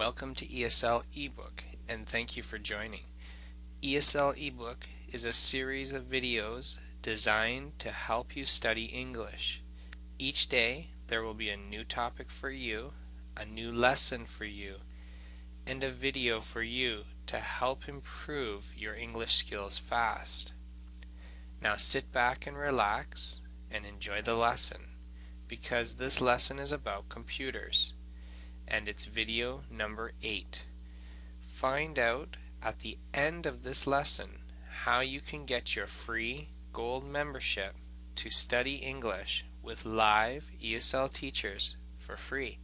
Welcome to ESL eBook and thank you for joining. ESL eBook is a series of videos designed to help you study English. Each day there will be a new topic for you, a new lesson for you, and a video for you to help improve your English skills fast. Now sit back and relax and enjoy the lesson because this lesson is about computers and it's video number 8. Find out at the end of this lesson how you can get your free gold membership to study English with live ESL teachers for free.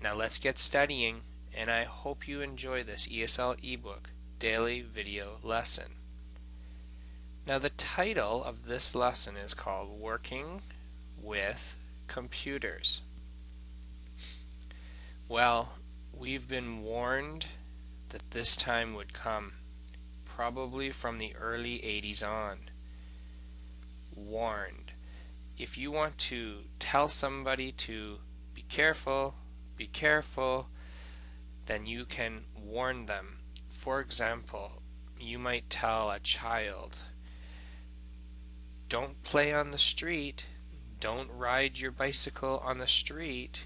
Now let's get studying and I hope you enjoy this ESL ebook daily video lesson. Now the title of this lesson is called Working with Computers. Well, we've been warned that this time would come, probably from the early 80s on. Warned. If you want to tell somebody to be careful, be careful, then you can warn them. For example, you might tell a child, don't play on the street, don't ride your bicycle on the street,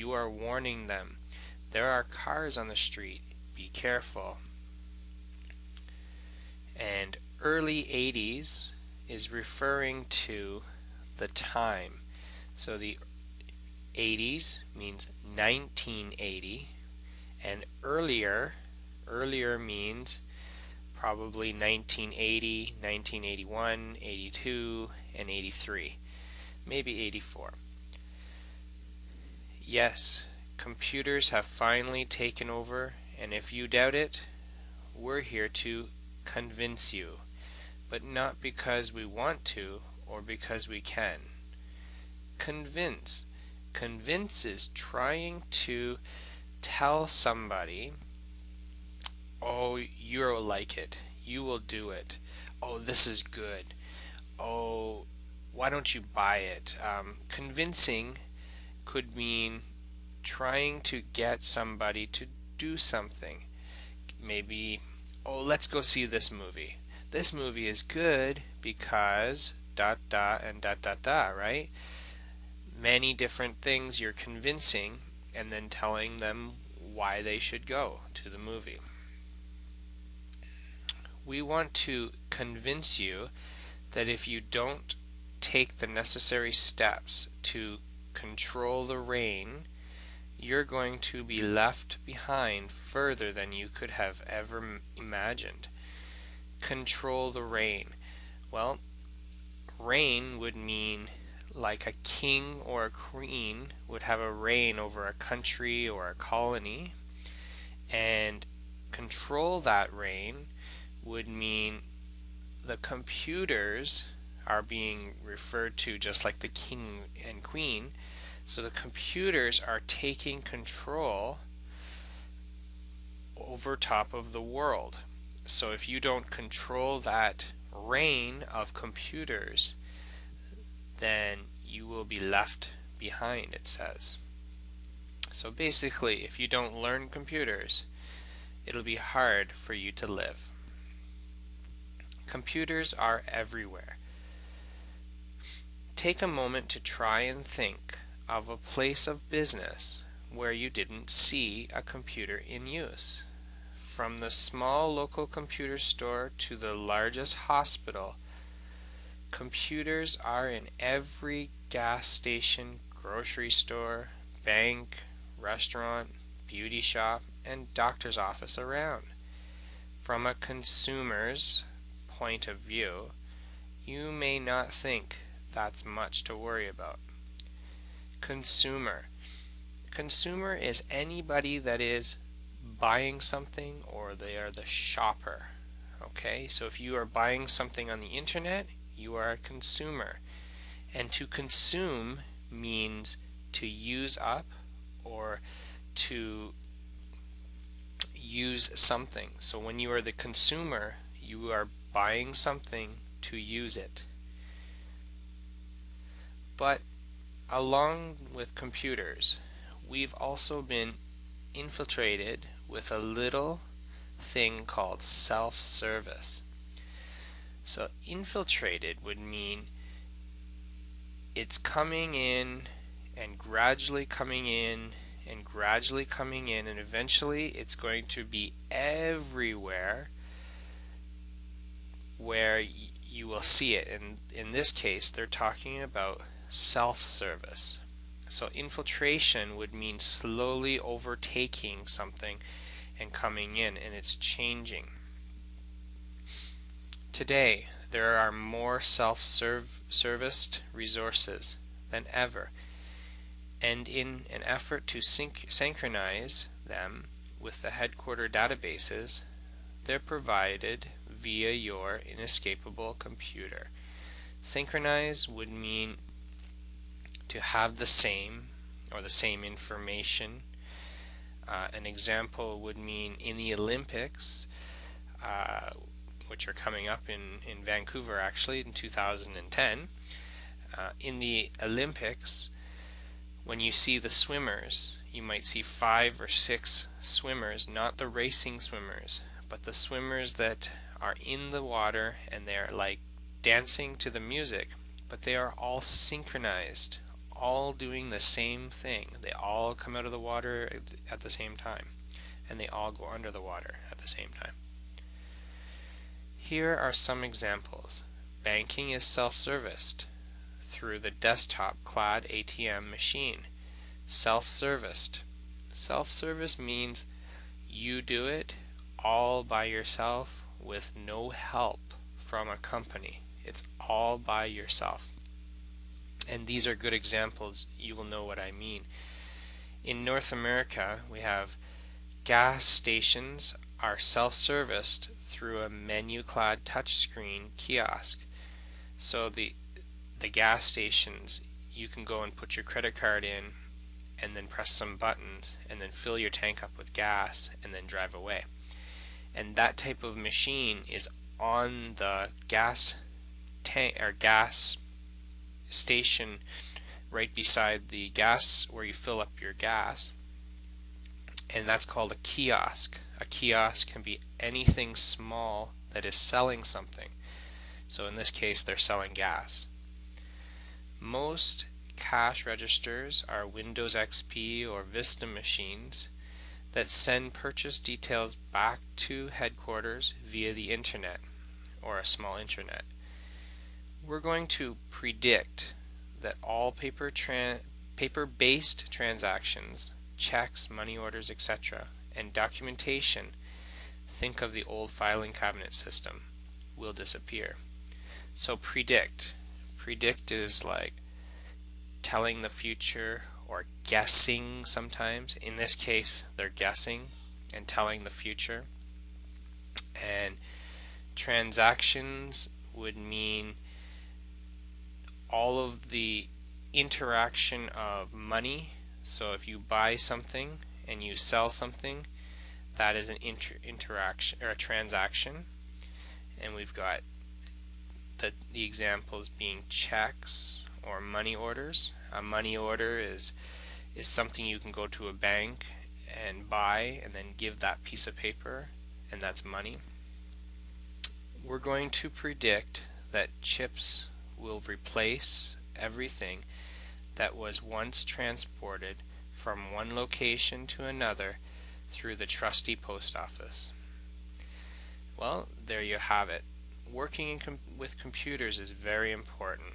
you are warning them. There are cars on the street. Be careful. And early 80s is referring to the time. So the 80s means 1980 and earlier earlier means probably 1980, 1981, 82 and 83, maybe 84. Yes, computers have finally taken over, and if you doubt it, we're here to convince you, but not because we want to or because we can. Convince. Convince is trying to tell somebody, oh, you'll like it, you will do it, oh, this is good, oh, why don't you buy it? Um, convincing could mean trying to get somebody to do something. Maybe, oh, let's go see this movie. This movie is good because dot dot and dot dot dot, right? Many different things you're convincing and then telling them why they should go to the movie. We want to convince you that if you don't take the necessary steps to control the reign, you're going to be left behind further than you could have ever imagined. Control the reign. Well, reign would mean like a king or a queen would have a reign over a country or a colony, and control that reign would mean the computers are being referred to just like the king and queen. So the computers are taking control over top of the world. So if you don't control that reign of computers, then you will be left behind, it says. So basically, if you don't learn computers, it'll be hard for you to live. Computers are everywhere. Take a moment to try and think of a place of business where you didn't see a computer in use. From the small local computer store to the largest hospital, computers are in every gas station, grocery store, bank, restaurant, beauty shop, and doctor's office around. From a consumer's point of view, you may not think that's much to worry about. Consumer. Consumer is anybody that is buying something or they are the shopper. Okay, so if you are buying something on the internet, you are a consumer. And to consume means to use up or to use something. So when you are the consumer, you are buying something to use it. But along with computers, we've also been infiltrated with a little thing called self-service. So infiltrated would mean it's coming in and gradually coming in and gradually coming in and eventually it's going to be everywhere where you will see it and in this case they're talking about self-service. So infiltration would mean slowly overtaking something and coming in and it's changing. Today there are more self-serviced resources than ever. And in an effort to sync synchronize them with the headquarter databases, they're provided via your inescapable computer. Synchronize would mean to have the same or the same information. Uh, an example would mean in the Olympics, uh, which are coming up in, in Vancouver actually in 2010, uh, in the Olympics, when you see the swimmers, you might see five or six swimmers, not the racing swimmers, but the swimmers that are in the water and they're like dancing to the music, but they are all synchronized, all doing the same thing. They all come out of the water at the same time, and they all go under the water at the same time. Here are some examples. Banking is self-serviced through the desktop cloud ATM machine. Self-serviced. Self-service means you do it all by yourself with no help from a company. It's all by yourself. And these are good examples. You will know what I mean. In North America, we have gas stations are self-serviced through a menu-clad touchscreen kiosk. So the the gas stations, you can go and put your credit card in and then press some buttons and then fill your tank up with gas and then drive away. And that type of machine is on the gas tank or gas station right beside the gas where you fill up your gas. And that's called a kiosk. A kiosk can be anything small that is selling something. So in this case, they're selling gas. Most cash registers are Windows XP or Vista machines that send purchase details back to headquarters via the internet or a small intranet. We're going to predict that all paper paper-based transactions, checks, money orders, etc., and documentation, think of the old filing cabinet system, will disappear. So predict predict is like telling the future or guessing sometimes. In this case, they're guessing and telling the future. And transactions would mean all of the interaction of money. So if you buy something and you sell something, that is an inter interaction or a transaction. And we've got the, the examples being checks or money orders. A money order is is something you can go to a bank and buy and then give that piece of paper and that's money. We're going to predict that chips will replace everything that was once transported from one location to another through the trusty post office. Well, there you have it working com with computers is very important.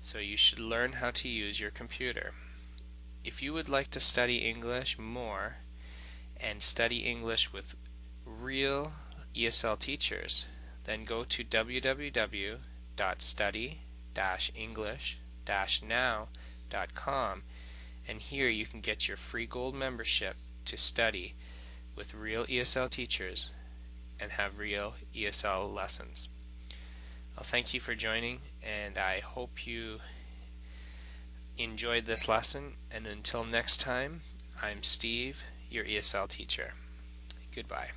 So you should learn how to use your computer. If you would like to study English more and study English with real ESL teachers, then go to www.study-english-now.com and here you can get your free gold membership to study with real ESL teachers and have real ESL lessons. I'll thank you for joining and I hope you enjoyed this lesson and until next time I'm Steve your ESL teacher. Goodbye.